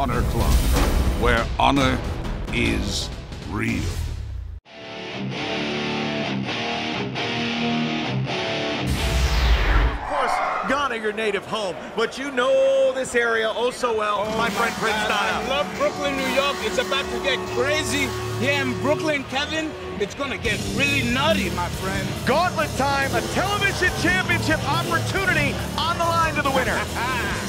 Honor Club, where honor is real. Of course, Ghana, your native home, but you know this area oh so well, oh my friend Prince God, I Nana. love Brooklyn, New York. It's about to get crazy here in Brooklyn, Kevin. It's gonna get really nutty, my friend. Gauntlet time, a television championship opportunity on the line to the winner.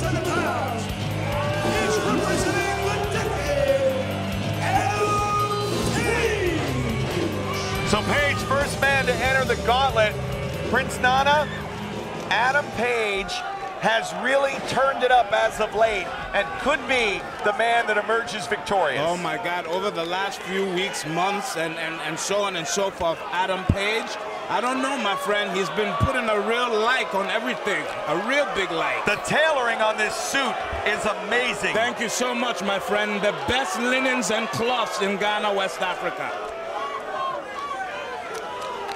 207 pounds. He's representing the decade. So Page, first man to enter the gauntlet. Prince Nana, Adam Page has really turned it up as of late and could be the man that emerges victorious. Oh my God, over the last few weeks, months, and, and, and so on and so forth, Adam Page, I don't know, my friend. He's been putting a real like on everything, a real big like. The tailoring on this suit is amazing. Thank you so much, my friend. The best linens and cloths in Ghana, West Africa.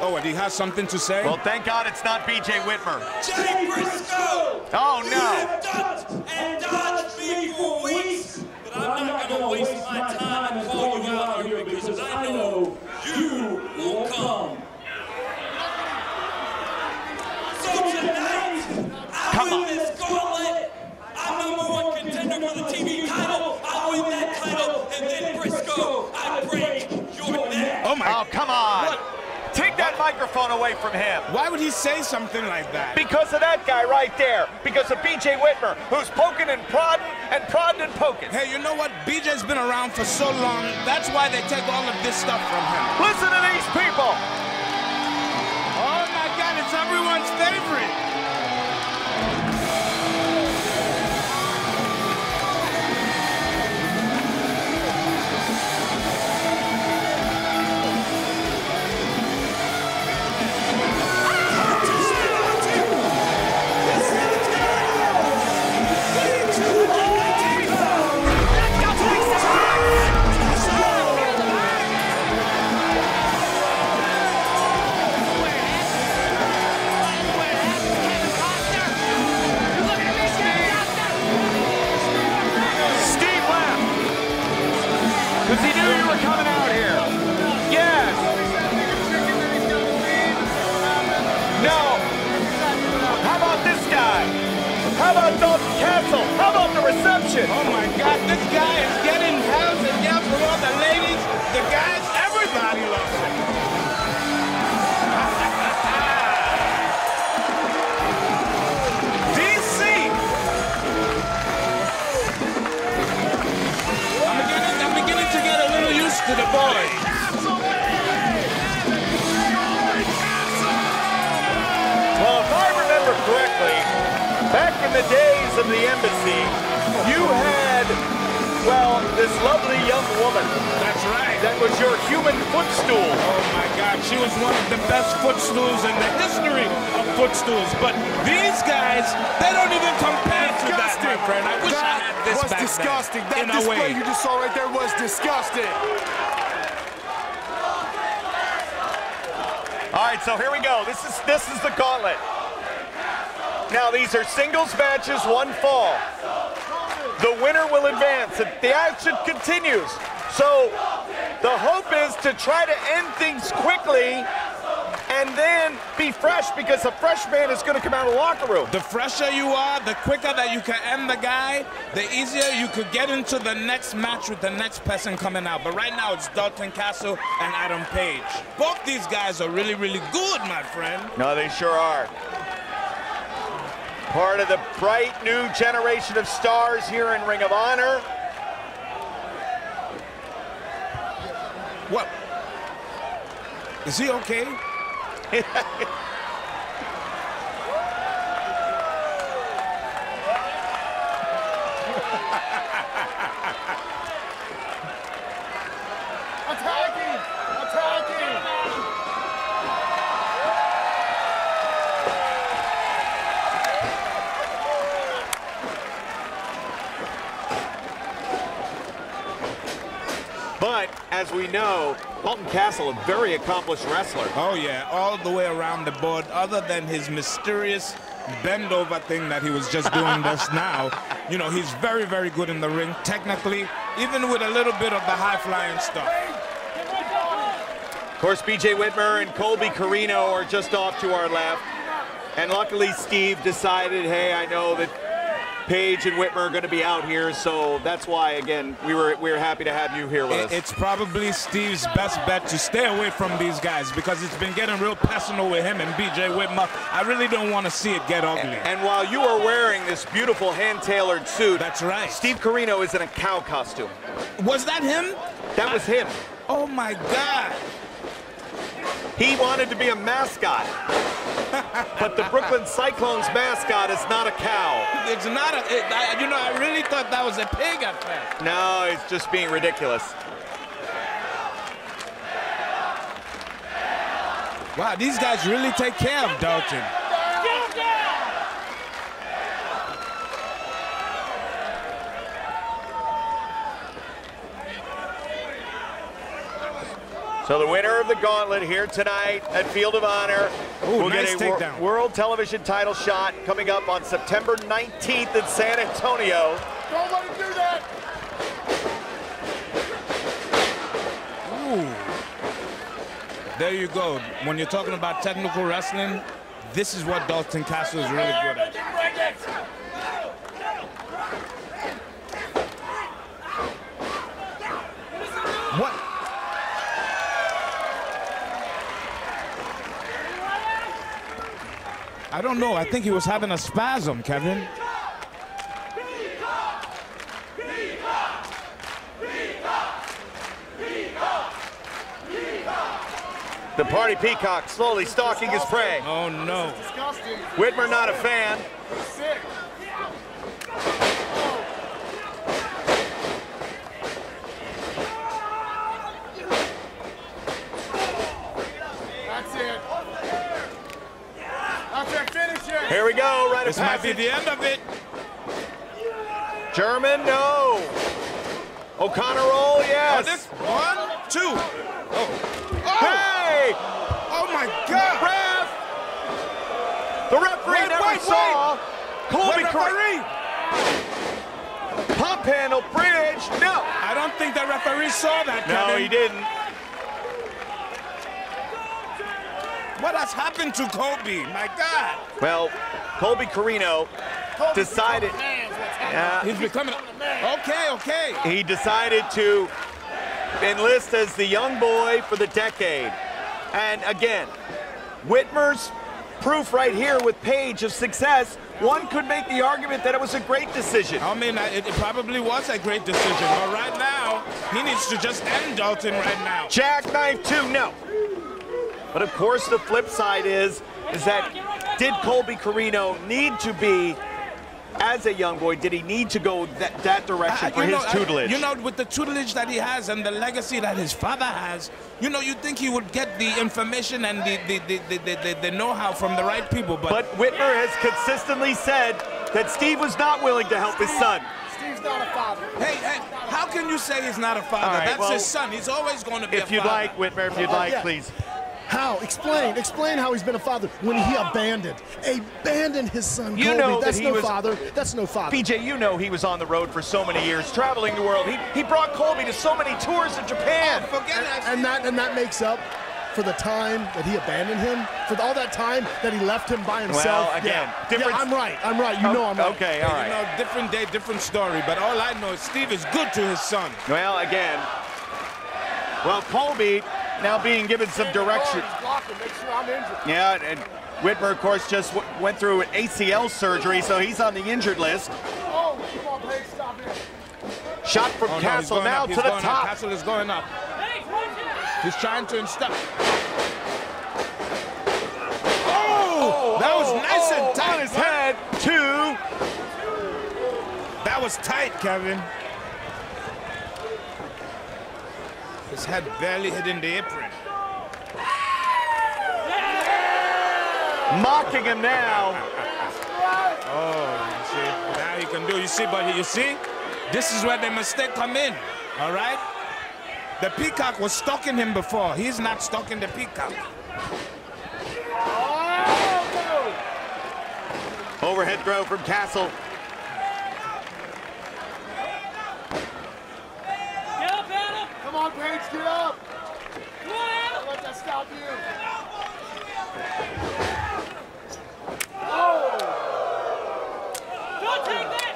Oh, and he has something to say? Well, thank God it's not BJ Whitmer. Jay oh, Briscoe! Oh, You no. have dodged and dodged me for weeks, but I'm not gonna waste my time and call you out here because I know you will come. So tonight, I Come win on. this gauntlet. I'm number one contender for the TV title. I win that title, and then Briscoe, I break your neck. oh my Oh, come on. What? Take that microphone away from him. Why would he say something like that? Because of that guy right there. Because of BJ Whitmer, who's poking and prodding and prodding and poking. Hey, you know what? BJ's been around for so long. That's why they take all of this stuff from him. Listen to these people. The of the embassy, you had, well, this lovely young woman That's right. that was your human footstool. Oh my God, she was one of the best footstools in the history of footstools. But these guys, they don't even compare to that, my friend. I wish I had this was back disgusting. then. That in a display way. you just saw right there was disgusting. All right, so here we go. This is this is the gauntlet. Now these are singles matches, one fall. The winner will advance. The action continues. So the hope is to try to end things quickly and then be fresh because the fresh man is going to come out of the locker room. The fresher you are, the quicker that you can end the guy, the easier you could get into the next match with the next person coming out. But right now it's Dalton Castle and Adam Page. Both these guys are really, really good, my friend. No, they sure are. Part of the bright new generation of stars here in Ring of Honor. What? Is he okay? Attacking! Attacking! But as we know, Dalton Castle, a very accomplished wrestler. Oh yeah, all the way around the board. Other than his mysterious bend over thing that he was just doing just now, you know, he's very, very good in the ring technically, even with a little bit of the high flying stuff. Of course, BJ Whitmer and Colby Corino are just off to our left. And luckily, Steve decided, hey, I know that Page and Whitmer are going to be out here, so that's why, again, we were we were happy to have you here with It- us. It's probably Steve's best bet to stay away from these guys because it's been getting real personal with him and BJ Whitmer. I really don't want to see it get ugly. And while you are wearing this beautiful hand-tailored suit, That's right. Steve Corino is in a cow costume. Was that him? That was him. Oh my God. He wanted to be a mascot. But the Brooklyn Cyclones mascot is not a cow. It's not a, it, I, you know, I really thought that was a pig at first. No, it's just being ridiculous. Wow, these guys really take care of Dalton. So the winner of the gauntlet here tonight at Field of Honor Ooh, will nice get a wor- takedown. world television title shot coming up on September 19th in San Antonio. Don't let him do that! There you go. When you're talking about technical wrestling, this is what Dalton Castle is really good at. I don't know. I think he was having a spasm, Kevin. The party peacock slowly stalking his prey. Oh no. Whitmer not a fan. Sick. That's it. That's it. Finish it. Here we right This might be the end of it. German, no. O'Connor roll, Oh, yes. this one, two. Oh. Oh, Hey! oh my God. Ref! The referee Wait, never wait, saw. Colby What referee? pump handle bridge. No. I don't think the referee saw that, No, Kevin. he didn't. What has happened to Colby? My God. Well, Colby Corino decided. Yeah, He's becoming. Okay, okay. he decided to enlist as the young boy for the decade. And again, Whitmer's proof right here with Page of success. One could make the argument that it was a great decision. I mean, it, it probably was a great decision, but right now, he needs to just end Dalton right now. Jackknife two, no. But of course, the flip side is, is that did Colby Corino need to be, as a young boy, did he need to go that, that direction I- for you his know, I- tutelage? you know, with the tutelage that he has and the legacy that his father has, you know, you think he would get the information and the the, the, the, the, the, know-how from the right people, but, but Whitmer has consistently said that Steve was not willing to help his son. Steve's not a father. hey, hey, how can you say he's not a father? Right, That's well, his son. He's always going to be If you'd father. like, Whitmer, if you'd Uh, like, yeah. please. How? Explain. Explain how he's been a father when he abandoned, abandoned his son. You Colby. know that That's he no was- father. That's no father. BJ, you know he was on the road for so many years, traveling the world. He, he brought Colby to so many tours in Japan. Oh, forget that. and that and that makes up for the time that he abandoned him, for all that time that he left him by himself. Well, again, yeah, difference- yeah, I'm right. I'm right. You oh, know I'm right. Okay, all You know, different day, different story. But all I know is Steve is good to his son. Well, again, well, Colby now being given some direction. Oh, he's blocking. Make sure I'm injured. Yeah, and Whitmer, of course, just w- went through an ACL surgery, so he's on the injured list. Oh, come on, Page, stop it. Shot from Oh, no, Castle going now to He's the going Up. top. Castle is going up. He's trying to insta. Oh, oh! that was oh! nice Oh, and tight. on his head. Two. That That was tight, Kevin. His head barely hitting the apron. Mocking him now. Oh, you see, now he can do. You see, but you see, this is where the mistake come in. All right. The peacock was stalking him before. He's not stalking the peacock. Overhead throw from Castle. Get up, Adam! Page, get up! Come on, Adam! Don't let that stop you. Don't take that!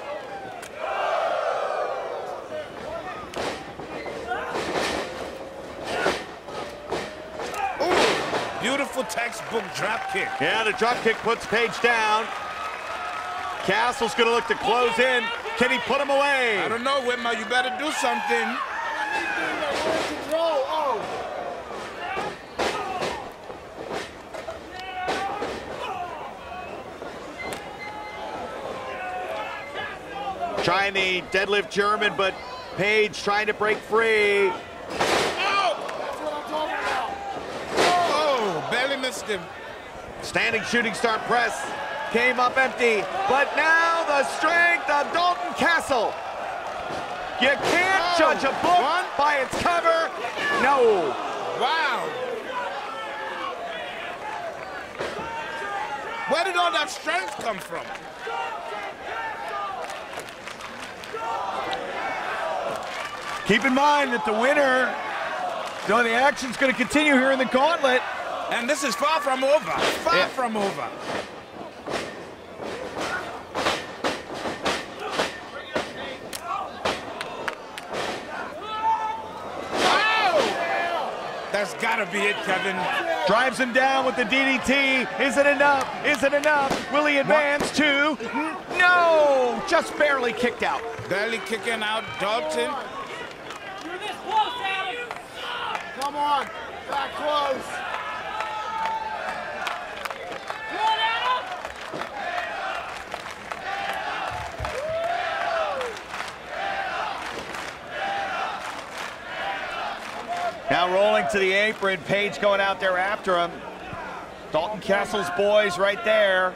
Ooh, beautiful textbook drop kick. Yeah, the drop kick puts Page down. Castle's gonna look to close in. Can he put him away? I don't know, Whitmer. You better do something. Control, oh! Trying the deadlift German, but Page trying to break free. Oh, That's what I'm talking about. oh, barely missed him. Standing shooting star press came up empty, but now the strength of Dalton Castle. You can't Oh, judge a book one. by its cover. No. Wow. Where did all that strength come from? Keep in mind that the winner, though the action's going to continue here in the gauntlet. And this is far from over. Far Yeah. from over. Oh! That's gotta be it, Kevin. Drives him down with the DDT. Is it enough? Is it enough? Will he advance to? No! Just barely kicked out. Barely kicking out Dalton. You're this close, Adam! Come on, back close. Come on, Adam! Now rolling to the apron. Page going out there after him. Dalton Castle's boys right there.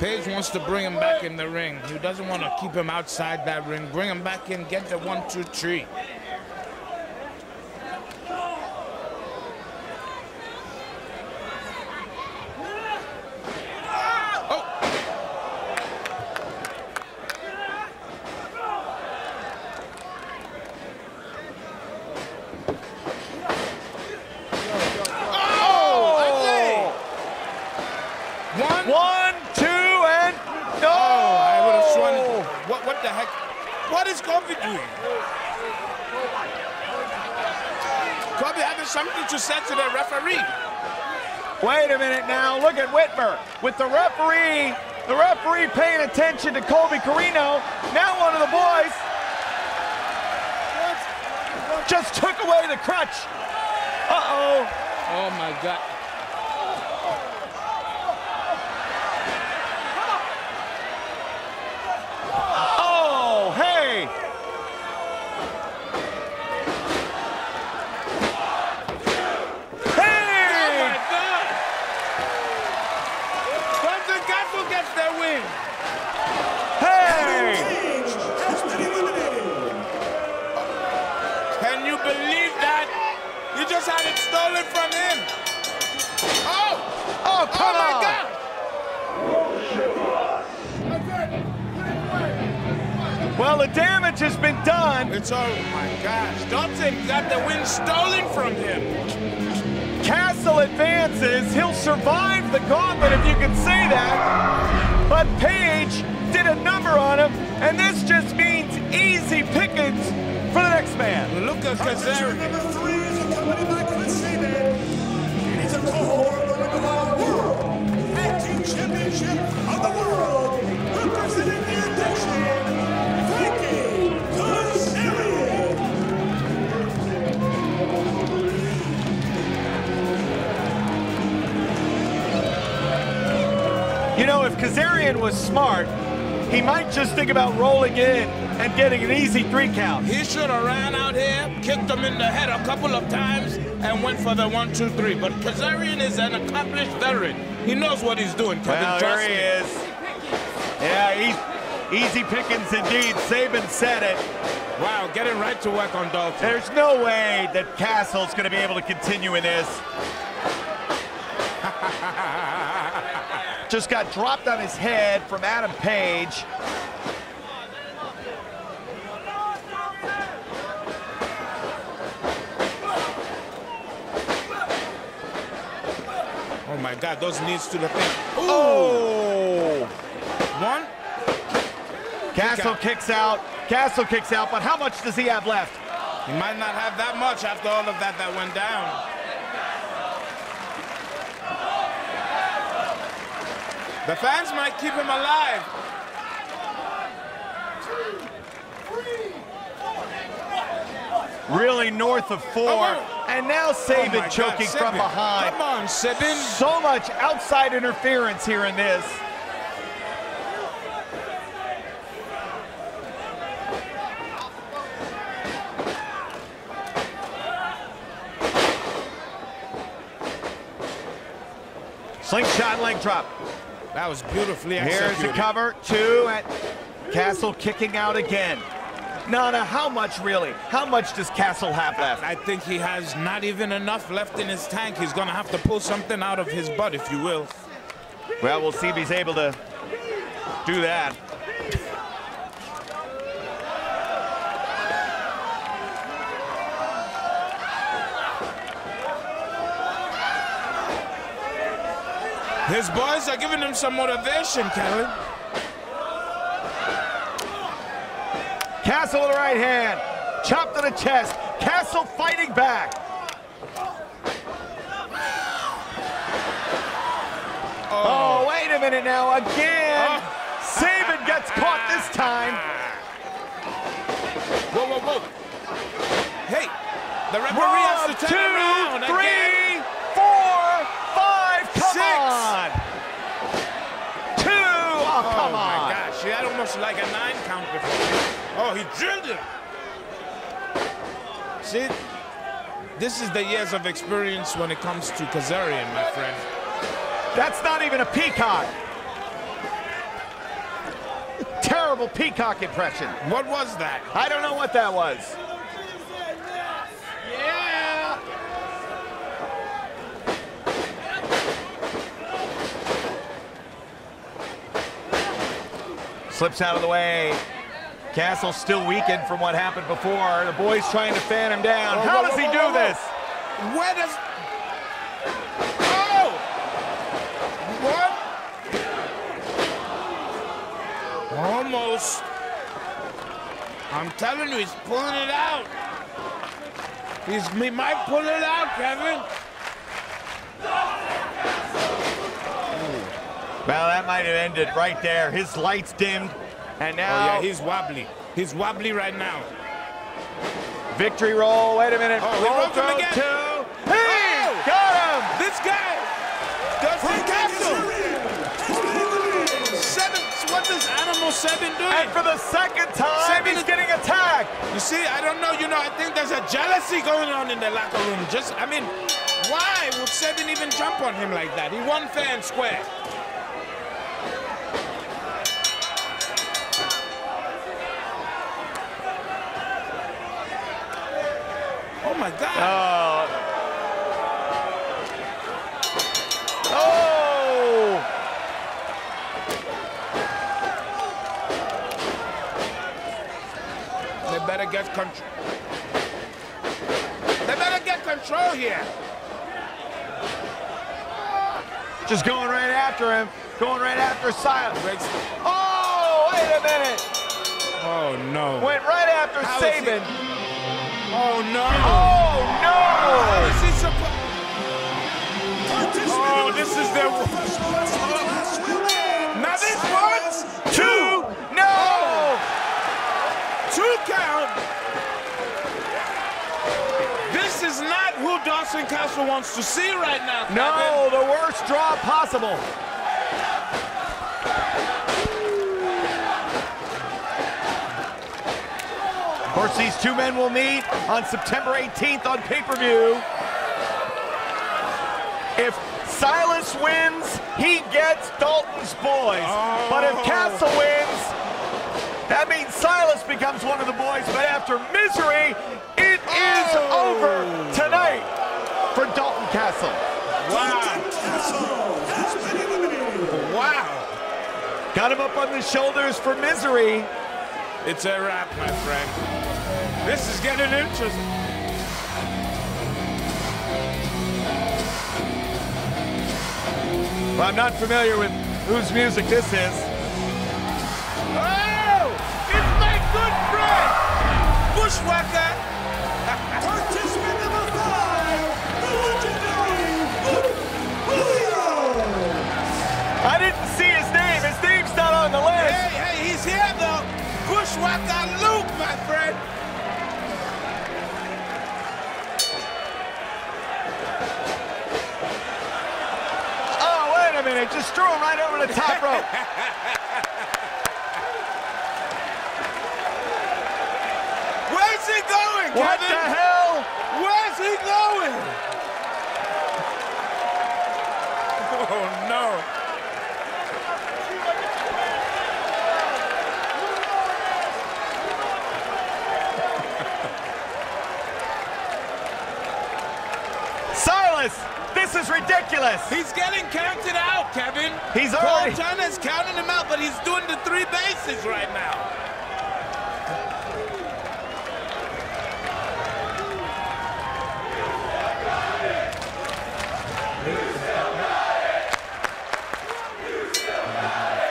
Page wants to bring him back in the ring. He doesn't want to keep him outside that ring. Bring him back in, get the one, two, three. Oh! One. One, two, and no! Oh, I would have sworn. What, what the heck? What is Colby doing? Colby having something to say to the referee. Wait a minute now. Look at Whitmer with the referee. The referee paying attention to Colby Corino. Now one of the boys just took away the crutch. Uh-oh. Oh my God. Stolen from him. Oh! Oh, Oh my on. Ah. God! Well, the damage has been done. It's all, oh my gosh. Dalton got the win stolen from him. Castle advances. He'll survive the gauntlet, if you can say that. But Page did a number on him, and this just means easy pickings for the next man. Lucas Contestant Kazarian. Kazarian was smart, he might just think about rolling in and getting an easy three count. He should have ran out here, kicked him in the head a couple of times, and went for the one, two, three. But Kazarian is an accomplished veteran. He knows what he's doing, Kevin. Well, there he is. Yeah, he's easy pickings indeed. Saban said it. Wow, getting right to work on Dalton. There's no way that Castle's going to be able to continue in this. Just got dropped on his head from Adam Page. Oh my God, those knees to the thing. Oh! One. Castle out. kicks out. Castle kicks out, but how much does he have left? He might not have that much after all of that that went down. The fans might keep him alive. Really north of four. Oh, And now Oh Saban my choking God, from behind. Come on, Sabin. So much outside interference here in this. Slingshot leg drop. That was beautifully executed. Here's the cover, two, and Castle kicking out again. Nana, how much really? How much does Castle have left? I think he has not even enough left in his tank. He's gonna have to pull something out of his butt, if you will. Well, we'll see if he's able to do that. His boys are giving him some motivation, Kevin. Castle with the right hand. Chop to the chest. Castle fighting back. Oh, oh wait a minute now. Again. Oh. Saban gets caught this time. Whoa, whoa, whoa. Hey, the referee has to turn around two, again. three, four, five. Come Six. on. Two. Oh, Oh come my on. gosh, he had almost like a nine count before. Oh, he drilled him. See, this is the years of experience when it comes to Kazarian, my friend. That's not even a peacock. Terrible peacock impression. What was that? I don't know what that was. Slips out of the way. Castle still weakened from what happened before. The boys trying to fan him down. Whoa, How whoa, does he whoa, do whoa, whoa. this? Where does? Oh! What? Almost. I'm telling you, he's pulling it out. He's, he might pull it out, Kevin. Well, that might have ended right there. His lights dimmed, and Oh now yeah, he's wobbly. He's wobbly right now. victory roll. Wait a minute. Oh, he roll roped him again. two. Hey, Oh! got him. This guy, Dustin Castle. Seven. What does Animal Seven do? And for the second time, Seven he's is- getting attacked. You see, I don't know. You know, I think there's a jealousy going on in the locker room. Just, I mean, why would Seven even jump on him like that? He won fair and square. Oh my God! Oh. Oh. They better get control. They better get control here. Just going right after him. Going right after. Breaks- Oh, wait a minute. Oh no! Went right after How Saban. Oh no! Oh, How no. is he supposed? Oh, this is their. Now this one, Two. is not who Dalton Castle wants to see right now. Kevin. No, the worst draw possible. Of course, these two men will meet on September 18th on pay-per-view. If Silas wins, he gets Dalton's boys. Oh. But if oh. Castle wins, that means Silas becomes one of the boys. But after misery, is over tonight for Dalton Castle. Dalton Castle has been. Wow. Got him up on the shoulders for misery. It's a wrap, my friend. This is getting interesting. Well, I'm not familiar with whose music this is. Oh! It's my good friend! Bushwhacker! Bushwhacker Luke, my friend! Oh, wait a minute. Just threw him right over the top rope. Where's he going, Kevin? What the hell? Where's he going? Oh no. Silas, this is ridiculous. He's getting counted out, Kevin. He's Paul already- Turner's counting him out, but he's doing the three bases right now.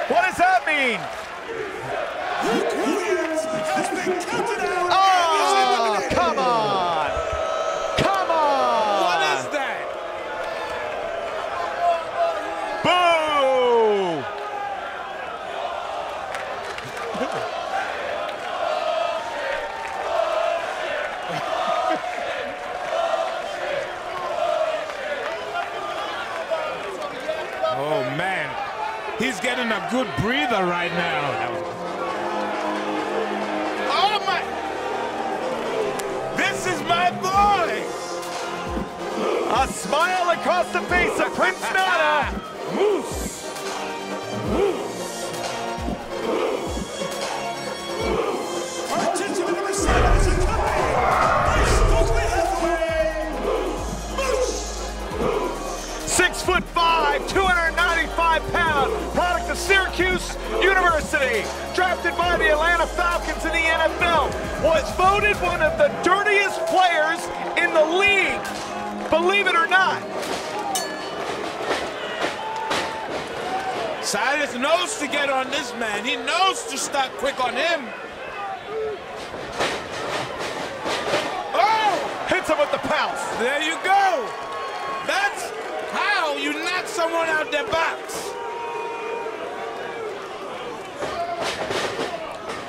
What does that mean? Knows to get on this man. He knows to start quick on him. Oh! Hits him with the pounce. There you go. That's how you knock someone out their box.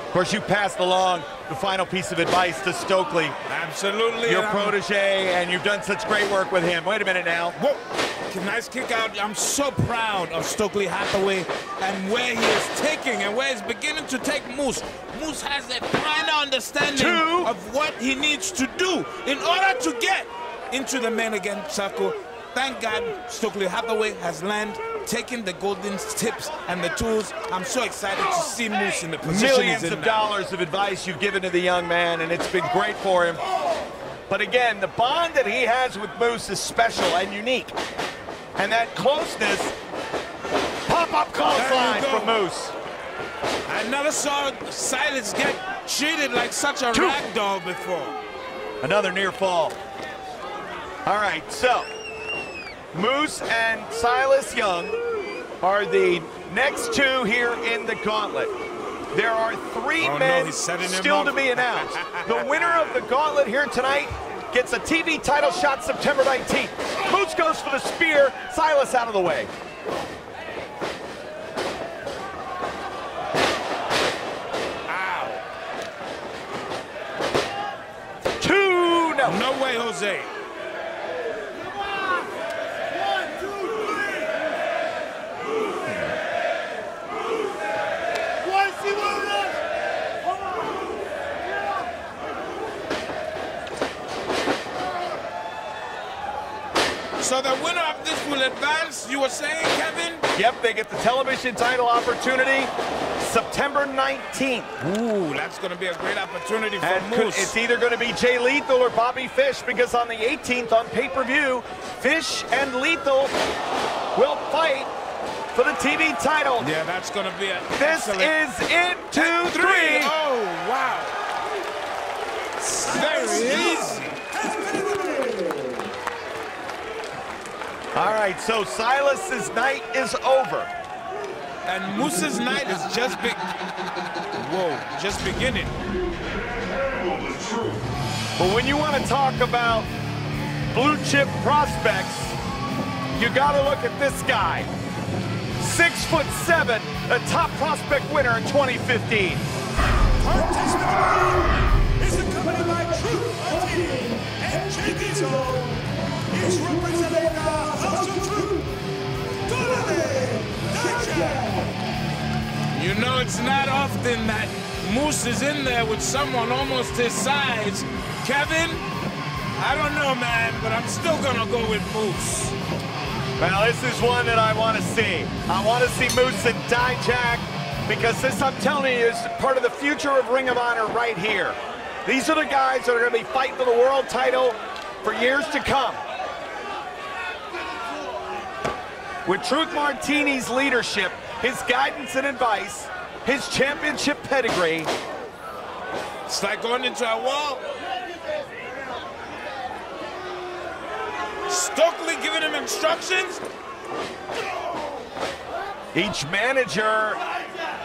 Of course, you passed along the final piece of advice to Stokely, Absolutely. your protege, and you've done such great work with him. Wait a minute now. Whoa! Nice kick out. I'm so proud of Stokely Hathaway and where he is taking and where he's beginning to take Moose. Moose has a finer understanding Two. of what he needs to do in order to get into the main again circle. Thank God Stokely Hathaway has landed, taken the golden tips and the tools. I'm so excited to see Moose in the position Millions he's in of now. dollars of advice you've given to the young man, and it's been great for him. But again, the bond that he has with Moose is special and unique. And that closeness, pop-up clothesline from Moose. I never saw Silas get treated like such a Two. rag doll before. Another near fall. All right, so Moose and Silas Young are the next two here in the gauntlet. There are three Oh, men him still to be announced. the winner of the gauntlet here tonight gets a TV title shot September 19th. Moose goes for the spear, Silas out of the way. Ow. Two, no. No way, Jose. One, two, three. Want to see what it is? Come on. So the winner of this will you were saying, Kevin? Yep, they get the television title opportunity September 19th. Ooh, that's going to be a great opportunity for And Moose. it's either going to be Jay Lethal or Bobby Fish because on the 18th on pay-per-view, Fish and Lethal will fight for the TV title. yeah, that's going to be a This excellent- is it, two, three. Oh, wow. Very easy. All right, so Silas's night is over. And Moose's night is just big. Whoa, just beginning. But when you want to talk about blue chip prospects, you got to look at this guy. Six foot seven, a top prospect winner in 2015. Contest number one is accompanied by Truth and Jay Diesel. You know, it's not often that Moose is in there with someone almost his size. Kevin, I don't know, man, but I'm still gonna go with Moose. Well, this is one that I want to see. I want to see Moose and Dijak because this, I'm telling you, is part of the future of Ring of Honor right here. These are the guys that are going to be fighting for the world title for years to come. With Truth Martini's leadership, his guidance and advice, his championship pedigree, It's like going into a wall. Stokely giving him instructions. each manager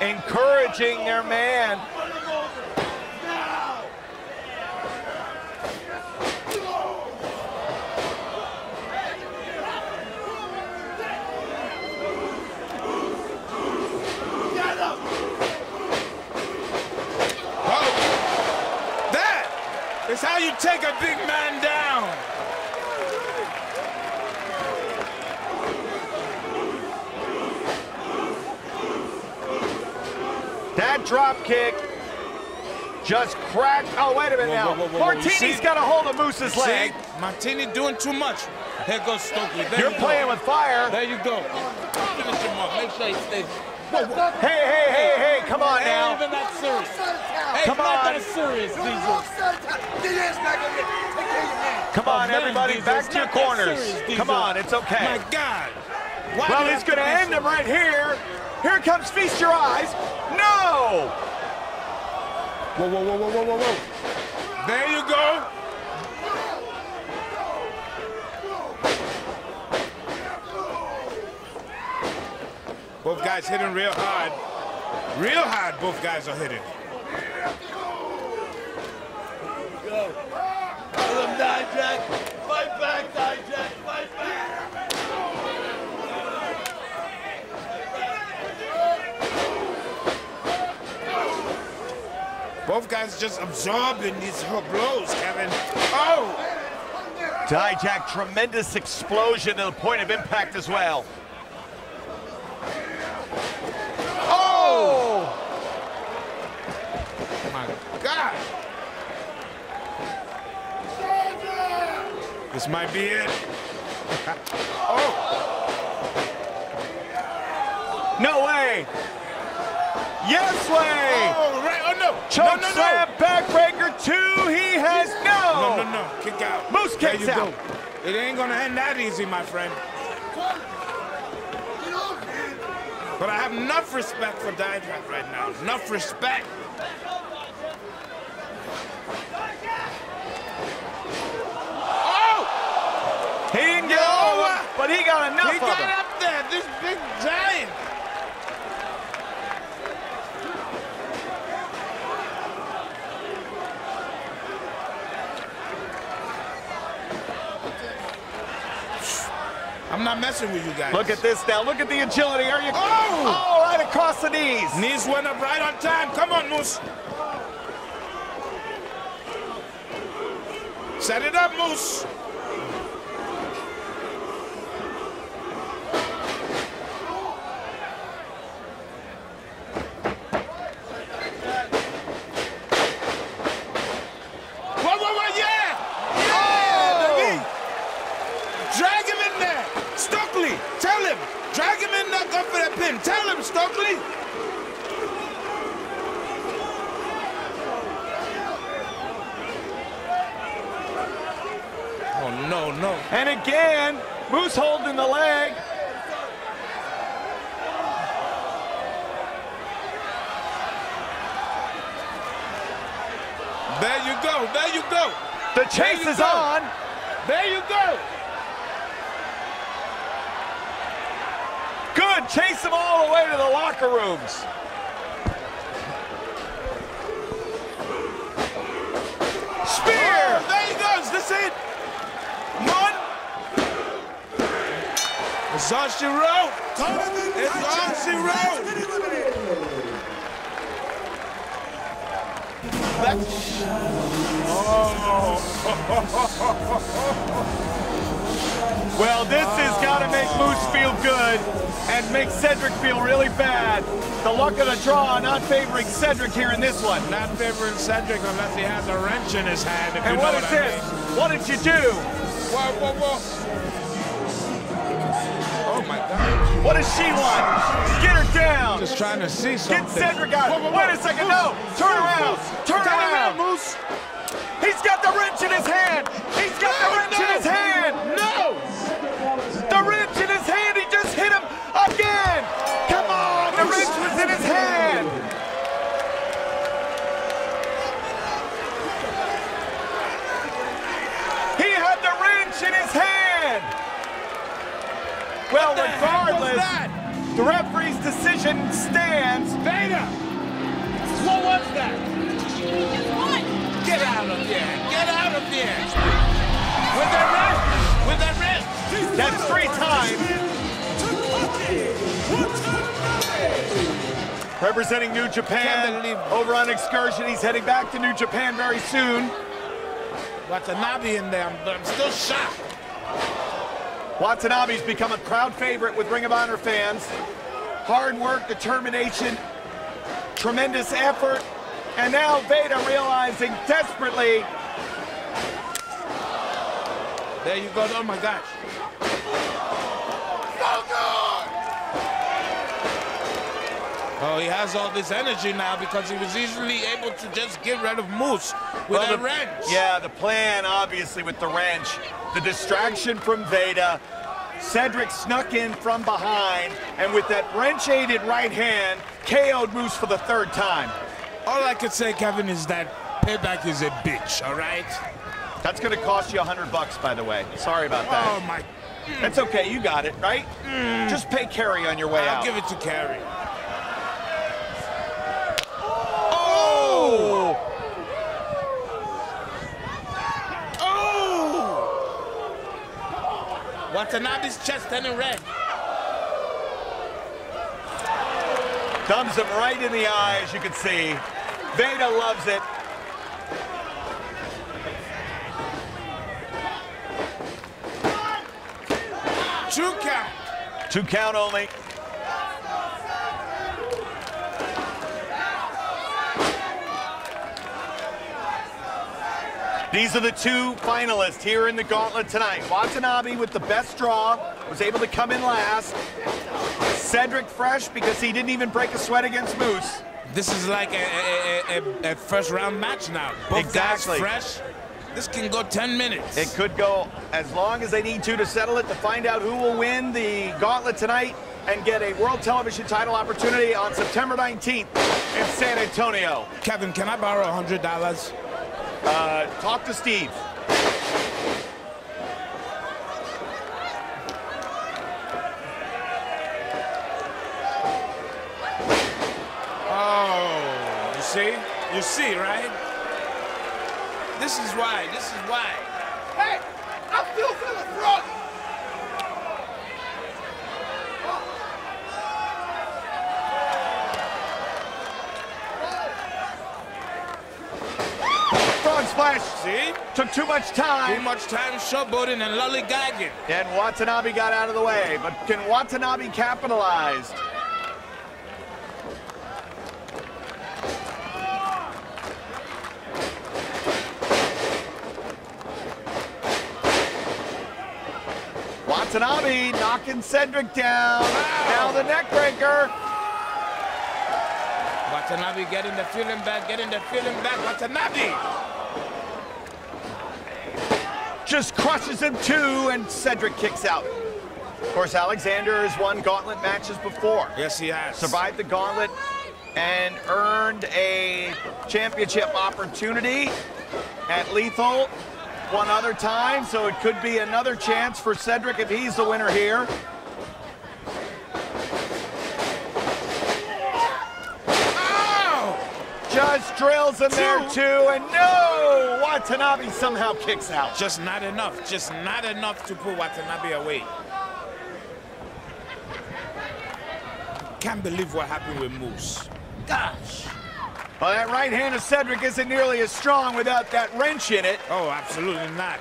encouraging their man. Oh, that is how you take a big man down. That drop kick just cracked. Oh, wait a minute Whoa, now. whoa, whoa, whoa, whoa. Martini's see? got a hold of Moose's leg. See, Martini doing too much. Here goes Stokely. There You're you playing go. with fire. There you go. Finish him off. Make sure he stays. Hey, hey, hey, hey, come on Ain't now. even that serious. Hey, Come on. that serious, Diesel. Come on, oh, Man, everybody, Diesel, back to your corners. serious, Come on, it's okay. My God. Why Well, he's going to be end him right here. Here comes Feast Your Eyes. No! Whoa, whoa, whoa, whoa, whoa, whoa, whoa. There you go. Both guys hitting real hard. Real hard, both guys are hitting. Both guys just absorbing these blows, Kevin. Oh! Dijak, tremendous explosion to the point of impact as well. Oh! My God! This might be it. oh! No way! Yes way! Oh, right. Oh, no. Choke no, no, slam, no. backbreaker two. He has no. No, no, no. Kick out. Moose kicks out. Go. It ain't gonna end that easy, my friend. But I have enough respect for Dijak right now. Enough respect. Oh! He didn't get all of it, but he got enough He of got it. up there. This big giant. I'm not messing with you guys. Look at this now. Look at the agility. Are you? Oh! Oh, right across the knees. Knees went up right on time. Come on, Moose. Set it up, Moose. Whoa, whoa, whoa, yeah! Yeah, Oh! baby! Drag him in there. And again, Moose holding the leg. There you go. There you go. The chase is go. on. There you go. Good. Chase them all the way to the locker rooms. Spear. Oh, there he goes. This it. One. It's all she wrote. It's all she wrote. been. Well, this has got to make Moose feel good and make Cedric feel really bad. The luck of the draw not favoring Cedric here in this one. Not favoring Cedric unless he has a wrench in his hand. If And you what know is what I this? mean. What did you do? Whoa, whoa, whoa. What does she want? Get her down. Just trying to see something. Get Cedric out. Whoa, whoa, whoa. Wait a second. No. Turn around. Turn Turn around. Moose. He's got the wrench in his hand. He's decision stands. Veda. What was that? Get out of here. Get out of here. With that wrist. With that wrist. That's three times. Representing New Japan over on excursion. He's heading back to New Japan very soon. Watanabe in there, but I'm still shocked. Watanabe's become a crowd favorite with Ring of Honor fans. Hard work, determination, tremendous effort, and now Veda realizing desperately There you go. Oh my gosh. So good! Oh, he has all this energy now because he was easily able to just get rid of Moose with Well, a the- wrench. Yeah, the plan, obviously, with the wrench, the distraction from Veda. Cedric snuck in from behind, and with that wrench-aided right hand, KO'd Moose for the third time. All I can say, Kevin, is that payback is a bitch, all right? That's gonna cost you a hundred bucks, by the way. Sorry about that. Oh my. That's okay, you got it, right? Mm. Just pay Carrie on your way out. I'll give it to Carrie. oh! Oh! Watanabe's chest turning red. Thumbs him right in the eye, as you can see. Veda loves it. Two count. Two count only. These are the two finalists here in the gauntlet tonight. Watanabe with the best draw, was able to come in last. Cedric fresh because he didn't even break a sweat against Moose. This is like a, a, a, a, first round match now. Both Exactly. guys fresh. This can go 10 minutes. It could go as long as they need to to settle it to find out who will win the gauntlet tonight and get a world television title opportunity on September 19th in San Antonio. Kevin, can I borrow $100? Uh, talk to Steve. Oh, you see? You see, right? This is why. This is why. Hey, I'm still feeling front. Frog splash See? took too much time. Too much time showboating and lollygagging. and Watanabe got out of the way. But can Watanabe capitalize? Watanabe knocking Cedric down. Now the neck breaker. Watanabe getting the feeling back, getting the feeling back. Watanabe! Just crushes him too, and Cedric kicks out. Of course, Alexander has won gauntlet matches before. Yes, he has. Survived the gauntlet and earned a championship opportunity at Lethal one other time, so it could be another chance for Cedric if he's the winner here. Just drills him there too, and no! Watanabe somehow kicks out. Just not enough. Just not enough to put Watanabe away. Can't believe what happened with Moose. Gosh. Well, that right hand of Cedric isn't nearly as strong without that wrench in it. Oh, absolutely not.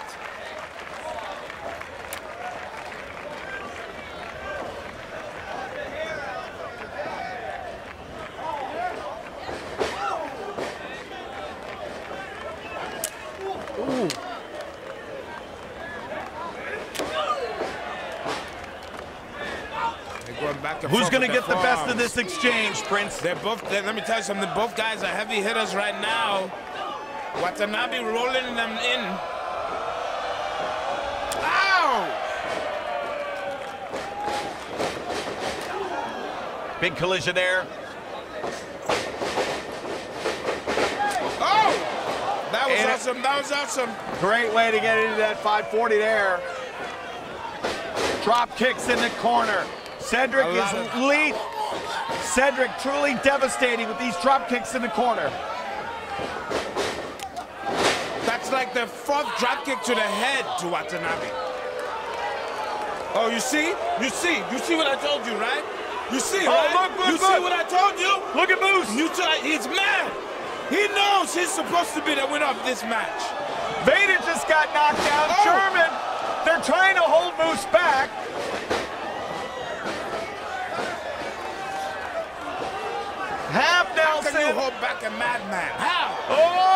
They're going back and Who's forth going to with get their the best of this exchange, Prince? They're both, they- let me tell you something, both guys are heavy hitters right now. Watanabe rolling them in. Ow! Big collision there. Oh! That was And awesome, that was awesome. Great way to get into that 540 there. Drop kicks in the corner. Cedric is lead. Cedric truly devastating with these drop kicks in the corner. That's like the fourth drop kick to the head to Watanabe. Oh, you see? You see? You see what I told you, right? You see, Oh, right? look, look, you see what I told you? Look at Moose. You try, he's mad. He knows he's supposed to be the winner of this match. Veda just got knocked out. Oh. Sherman, they're trying to hold Moose back. Half How can you hold back a madman? How? Oh!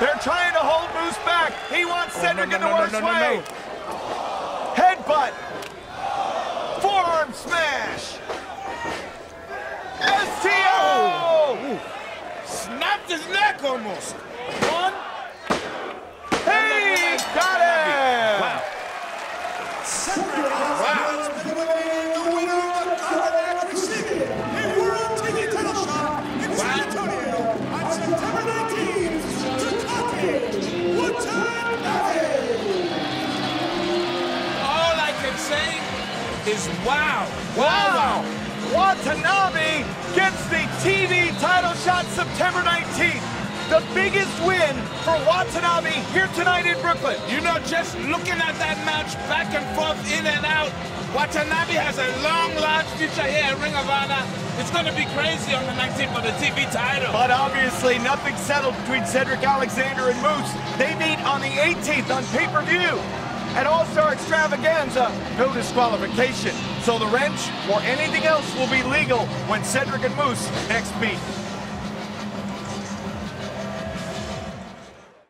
They're trying to hold Moose back. He wants oh, Cedric Oh, no, in the no, worst no, no, way. no. Headbutt. Forearm smash. STO! Snapped his neck almost. One. Is wow. Wow! Watanabe gets the TV title shot September 19th. The biggest win for Watanabe here tonight in Brooklyn. You know, just looking at that match back and forth, in and out, Watanabe has a long, large future here at Ring of Honor. It's going to be crazy on the 19th for the TV title. But obviously, nothing settled between Cedric Alexander and Moose. They meet on the 18th on pay-per-view. At All-Star Extravaganza, no disqualification. So the wrench or anything else will be legal when Cedric and Moose next meet.